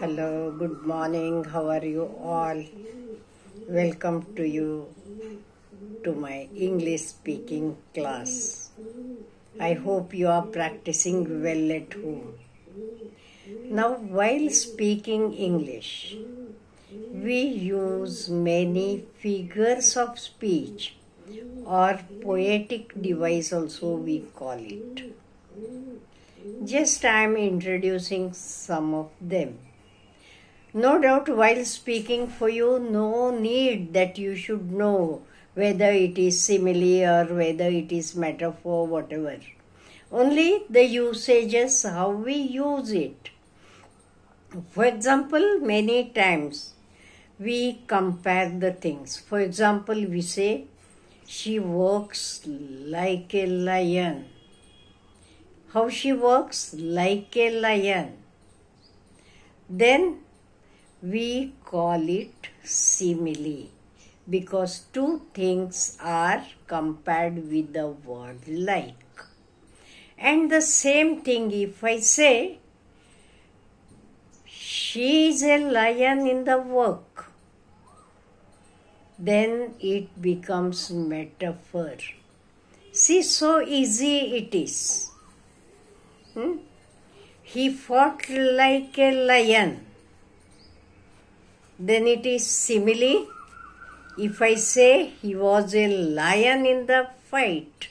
Hello, good morning. How are you all? Welcome to you to my English speaking class. I hope you are practicing well at home. Now, while speaking English, we use many figures of speech or poetic device, also we call it. Just I am introducing some of them. No doubt, while speaking for you, no need that you should know whether it is simile or whether it is metaphor, whatever. Only the usages, how we use it. For example, many times we compare the things. For example, we say, she works like a lion. How she works? Like a lion. Then we call it simile because two things are compared with the word like. And the same thing if I say, she is a lion in the work, then it becomes metaphor. See, so easy it is. Hmm? He fought like a lion then it is simile. If I say he was a lion in the fight,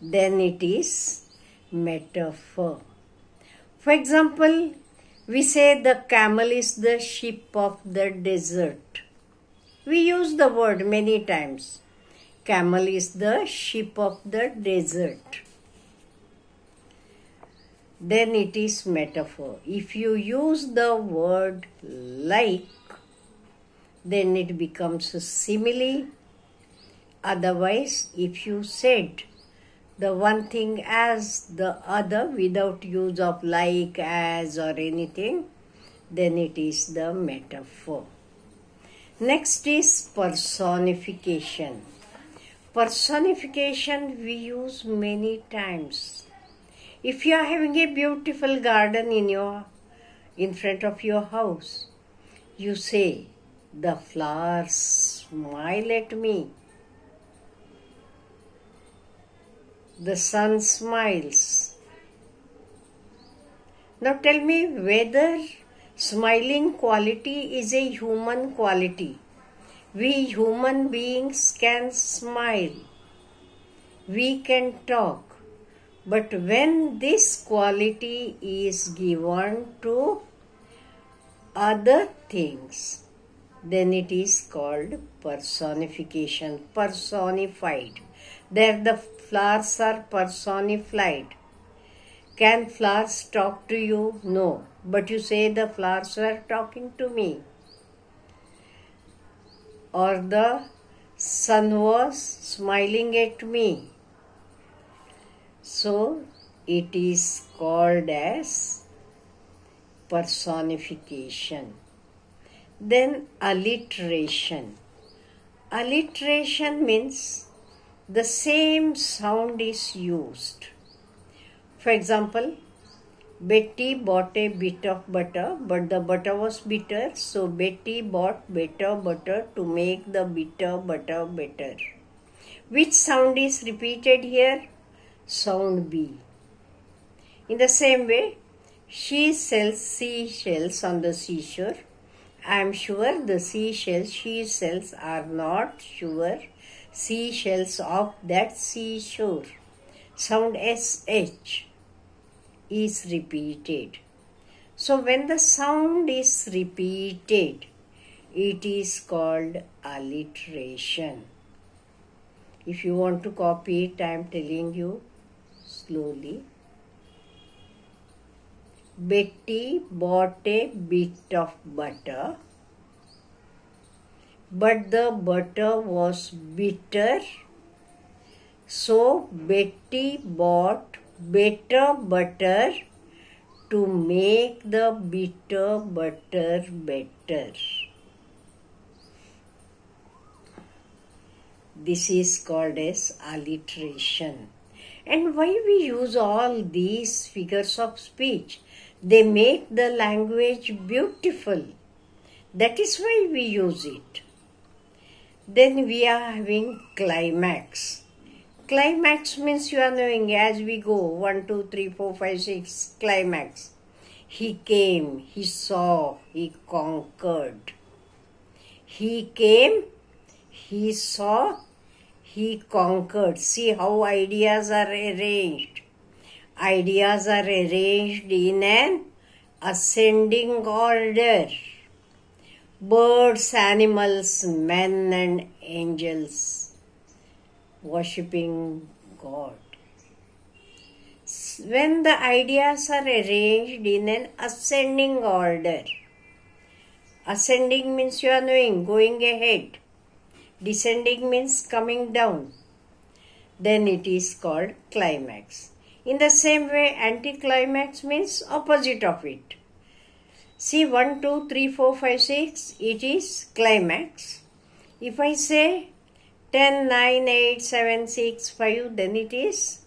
then it is metaphor. For example, we say the camel is the sheep of the desert. We use the word many times. Camel is the sheep of the desert. Then it is metaphor. If you use the word like, then it becomes a simile. Otherwise, if you said the one thing as the other without use of like, as, or anything, then it is the metaphor. Next is personification. Personification we use many times. If you are having a beautiful garden in your in front of your house, you say the flowers smile at me. The sun smiles. Now tell me whether smiling quality is a human quality. We human beings can smile. We can talk. But when this quality is given to other things, then it is called personification, personified. There the flowers are personified. Can flowers talk to you? No. But you say the flowers are talking to me. Or the sun was smiling at me. So it is called as personification. Then alliteration. Alliteration means the same sound is used. For example, Betty bought a bit of butter, but the butter was bitter, so Betty bought better butter to make the bitter butter better. Which sound is repeated here? Sound B. In the same way, she sells seashells on the seashore I am sure the seashells she sells are not sure seashells of that seashore. Sound SH is repeated. So when the sound is repeated, it is called alliteration. If you want to copy it, I am telling you slowly. Betty bought a bit of butter, but the butter was bitter. So Betty bought better butter to make the bitter butter better. This is called as alliteration. And why we use all these figures of speech? They make the language beautiful. That is why we use it. Then we are having climax. Climax means you are knowing as we go 1, 2, 3, 4, 5, 6, climax. He came, he saw, he conquered. He came, he saw, he conquered. See how ideas are arranged. Ideas are arranged in an ascending order. Birds, animals, men, and angels worshipping God. When the ideas are arranged in an ascending order, ascending means you are knowing, going ahead, descending means coming down, then it is called climax. In the same way, anticlimax means opposite of it. See 1, 2, 3, 4, 5, 6, it is climax. If I say 10, 9, 8, 7, 6, 5, then it is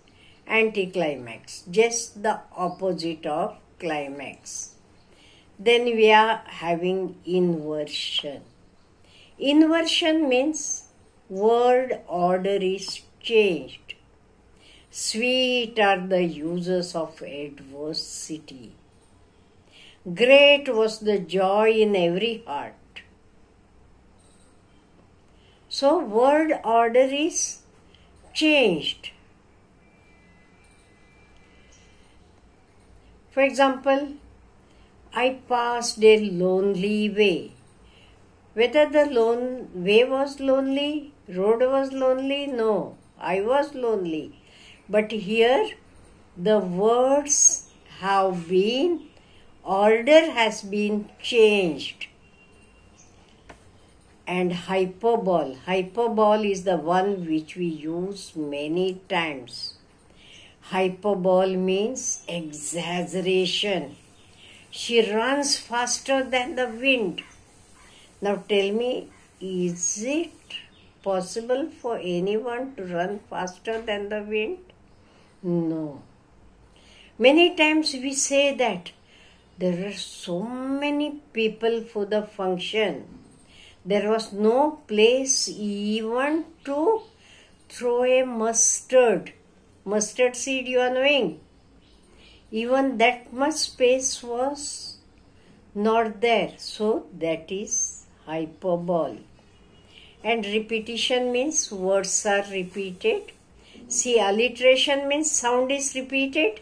anticlimax, just the opposite of climax. Then we are having inversion. Inversion means word order is changed. Sweet are the uses of adversity. Great was the joy in every heart. So, word order is changed. For example, I passed a lonely way. Whether the lone way was lonely, road was lonely, no, I was lonely. But here the words have been, order has been changed. And hyperbole. Hyperbole is the one which we use many times. Hyperbole means exaggeration. She runs faster than the wind. Now tell me, is it possible for anyone to run faster than the wind? No. Many times we say that there are so many people for the function. There was no place even to throw a mustard mustard seed you are knowing. Even that much space was not there. So that is hyperbole. And repetition means words are repeated. See, alliteration means sound is repeated.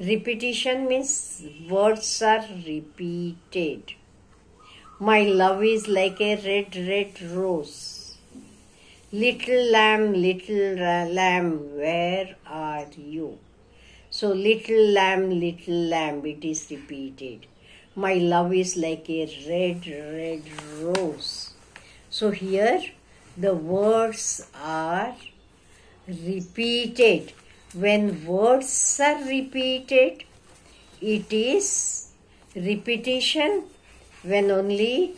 Repetition means words are repeated. My love is like a red, red rose. Little lamb, little lamb, where are you? So, little lamb, little lamb, it is repeated. My love is like a red, red rose. So, here the words are repeated. When words are repeated, it is repetition. When only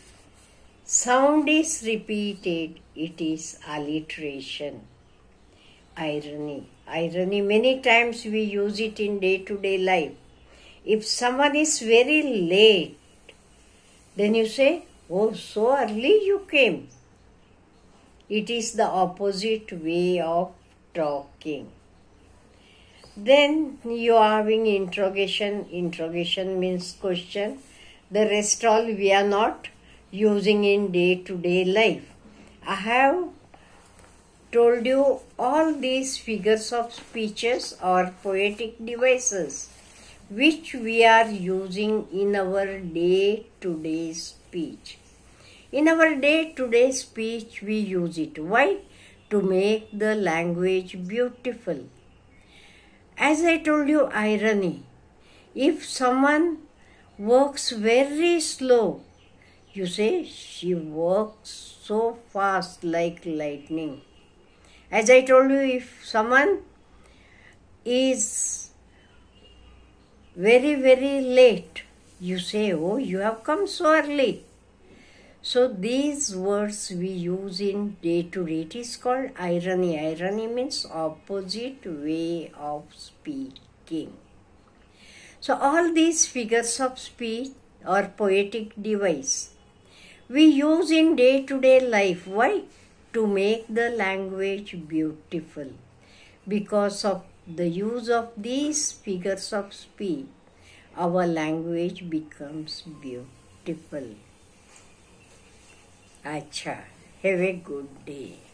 sound is repeated, it is alliteration. Irony. Irony, many times we use it in day to day life. If someone is very late, then you say, Oh, so early you came. It is the opposite way of talking. Then you are having interrogation. Interrogation means question. The rest all we are not using in day to day life. I have told you all these figures of speeches or poetic devices which we are using in our day to day speech. In our day to day speech, we use it. Why? To make the language beautiful. As I told you, irony. If someone works very slow, you say she works so fast like lightning. As I told you, if someone is very, very late, you say, Oh, you have come so early. So, these words we use in day to day, it is called irony. Irony means opposite way of speaking. So all these figures of speech are poetic device we use in day-to-day life. Why? To make the language beautiful. Because of the use of these figures of speech, our language becomes beautiful. Acha, have a good day.